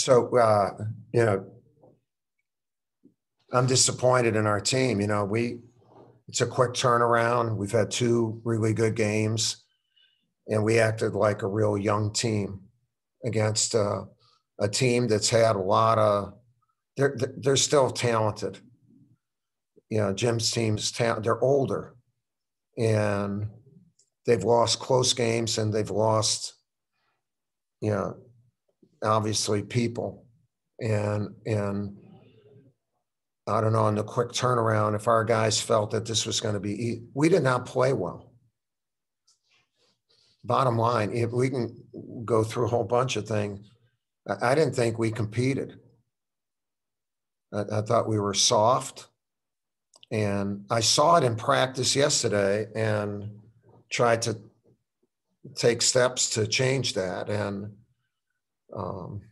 So, uh, you know, I'm disappointed in our team. You know, we, it's a quick turnaround. We've had two really good games, and we acted like a real young team against uh, a team that's had a lot of. They're they're still talented. You know, Jim's team's talent. They're older, and they've lost close games, and they've lost. You know, obviously people, and and I don't know, on the quick turnaround, if our guys felt that this was going to be, we did not play well. Bottom line, if we can go through a whole bunch of things, I didn't think we competed. I, I thought we were soft. And I saw it in practice yesterday and tried to take steps to change that. And um,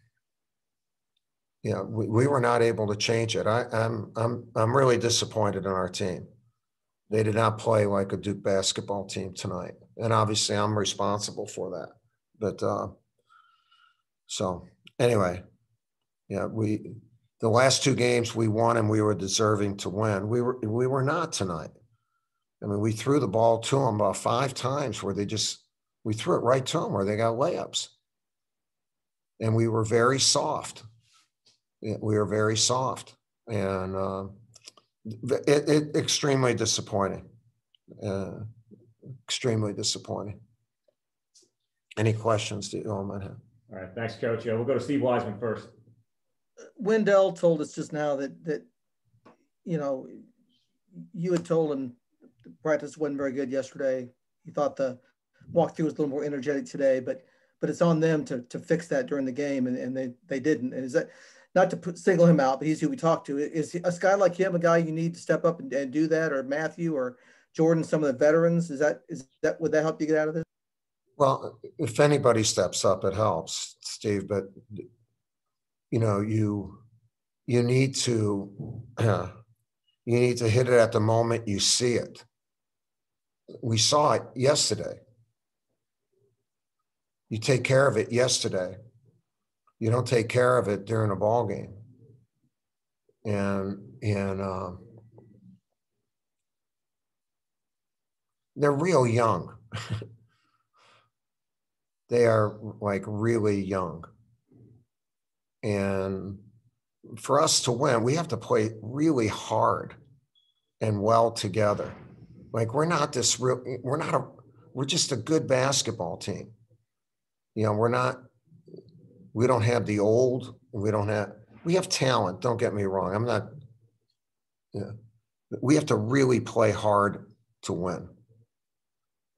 yeah, we, we were not able to change it. I, I'm I'm I'm really disappointed in our team. They did not play like a Duke basketball team tonight, and obviously I'm responsible for that. But uh, so anyway, yeah, we the last two games we won and we were deserving to win. We were we were not tonight. I mean, we threw the ball to them about five times where they just we threw it right to them where they got layups, and we were very soft. We were very soft and uh, it, it, extremely disappointing uh, extremely disappointing. Any questions that you all might have? All right thanks coach. Yeah, we'll go to steve wiseman first. Wendell told us just now that that you know you had told him the practice wasn't very good yesterday. You thought the walkthrough was a little more energetic today but but it's on them to to fix that during the game and, and they they didn't and is that not to put, single him out, but he's who we talked to. Is a guy like him a guy you need to step up and, and do that, or Matthew or Jordan, some of the veterans? Is that is that would that help you get out of this? Well, if anybody steps up, it helps, Steve. But you know, you you need to uh, you need to hit it at the moment you see it. We saw it yesterday. You take care of it yesterday you don't take care of it during a ball game. And and uh, they're real young. they are like really young. And for us to win, we have to play really hard and well together. Like we're not this real, we're not a, we're just a good basketball team. You know, we're not we don't have the old. We don't have. We have talent. Don't get me wrong. I'm not. Yeah, we have to really play hard to win.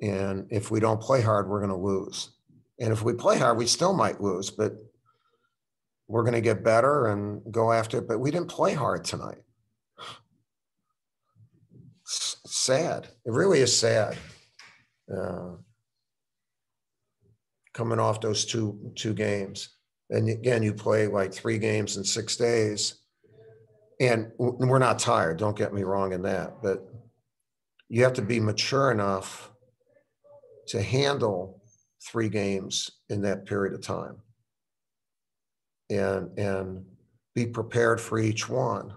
And if we don't play hard, we're going to lose. And if we play hard, we still might lose, but we're going to get better and go after it. But we didn't play hard tonight. sad. It really is sad. Uh, coming off those two two games. And again, you play like three games in six days. And we're not tired, don't get me wrong in that, but you have to be mature enough to handle three games in that period of time and and be prepared for each one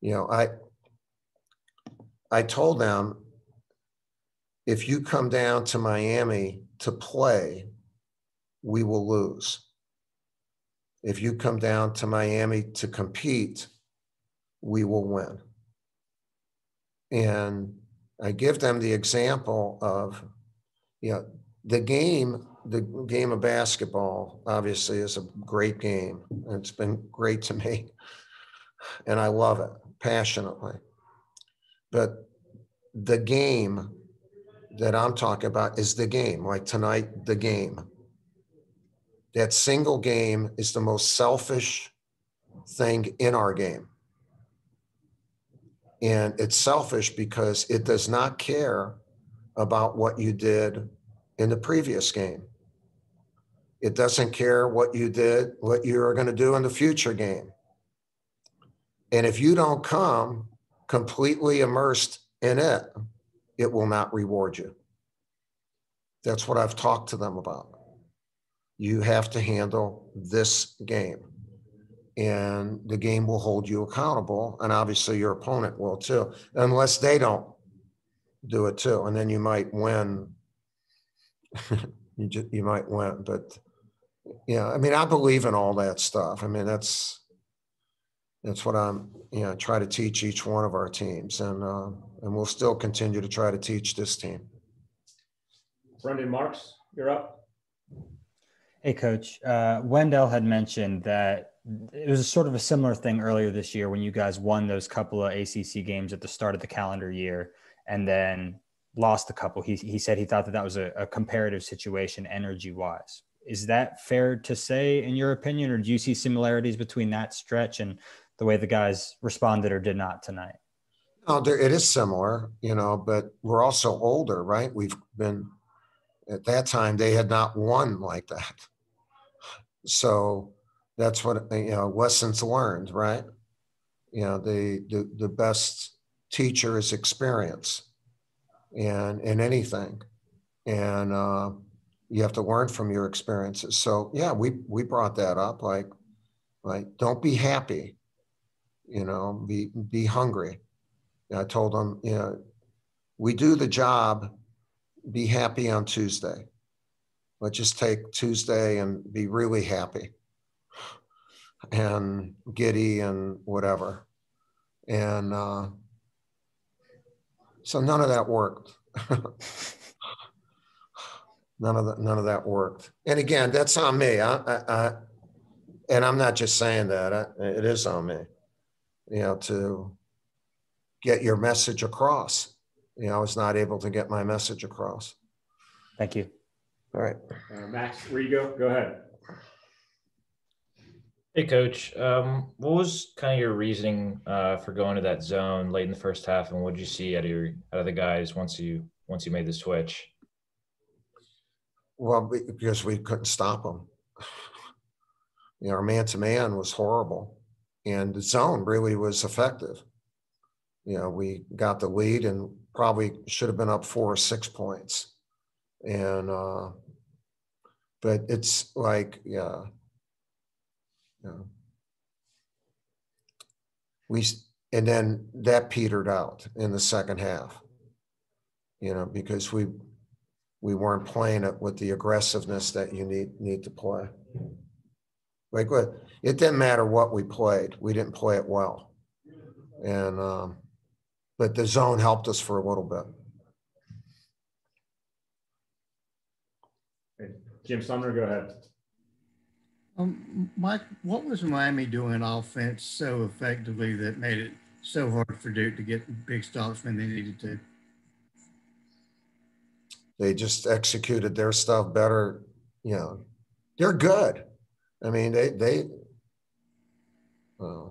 you know i i told them if you come down to miami to play we will lose if you come down to Miami to compete, we will win. And I give them the example of, you know, the game, the game of basketball obviously is a great game. It's been great to me. And I love it passionately. But the game that I'm talking about is the game, like tonight, the game that single game is the most selfish thing in our game. And it's selfish because it does not care about what you did in the previous game. It doesn't care what you did, what you're going to do in the future game. And if you don't come completely immersed in it, it will not reward you. That's what I've talked to them about you have to handle this game. And the game will hold you accountable, and obviously your opponent will too, unless they don't do it too, and then you might win. You ju, you might win, but, yeah, I mean, I believe in all that stuff. I mean, that's, that's what I'm, you know, try to teach each one of our teams, and, uh, and we'll still continue to try to teach this team. Brendan Marks, you're up. Hey, Coach. Uh, Wendell had mentioned that it was sort of a similar thing earlier this year when you guys won those couple of ACC games at the start of the calendar year and then lost a couple. He, he said he thought that that was a, a comparative situation energy wise. Is that fair to say, in your opinion, or do you see similarities between that stretch and the way the guys responded or did not tonight? No, there, it is similar, you know, but we're also older, right? We've been, at that time, they had not won like that. So that's what, you know, lessons learned, right? You know, the, the, the best teacher is experience and in anything. And uh, you have to learn from your experiences. So yeah, we, we brought that up, like, like, don't be happy, you know, be, be hungry. And I told them, you know, we do the job, be happy on Tuesday. Let's just take Tuesday and be really happy and giddy and whatever. And uh, so none of that worked. none of that, none of that worked. And again, that's on me. I, I, I and I'm not just saying that. I, it is on me. You know, to get your message across. You know, I was not able to get my message across. Thank you. All right. Uh, Max Rigo, go ahead. Hey, coach. Um, what was kind of your reasoning uh, for going to that zone late in the first half, and what did you see out of your out of the guys once you once you made the switch? Well, because we couldn't stop them. You know, our man to man was horrible, and the zone really was effective. You know, we got the lead and probably should have been up four or six points. And, uh, but it's like, yeah. Yeah. We, and then that petered out in the second half. You know, because we, we weren't playing it with the aggressiveness that you need, need to play. Like what, it didn't matter what we played, we didn't play it well. And, um, but the zone helped us for a little bit. Jim Sumner, go ahead. Um, Mike, what was Miami doing offense so effectively that made it so hard for Duke to get big stops when they needed to? They just executed their stuff better, you know, they're good. I mean, they, they, uh,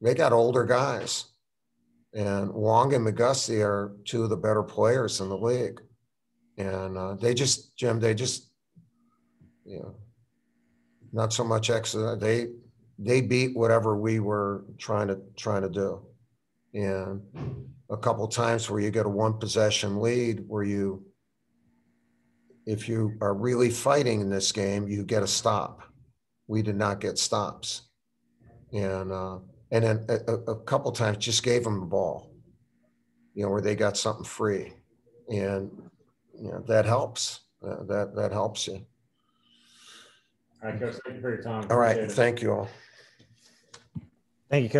they got older guys. And Wong and McGusty are two of the better players in the league. And uh, they just, Jim, they just, you know, not so much extra. They they beat whatever we were trying to trying to do. And a couple times where you get a one possession lead where you if you are really fighting in this game, you get a stop. We did not get stops. And uh, and then a, a- a couple times just gave them the ball, you know, where they got something free, and you know that helps. Uh, that that helps you. All right, Coach, thank you for your time. All right, Appreciate it. thank you all. Thank you, Coach.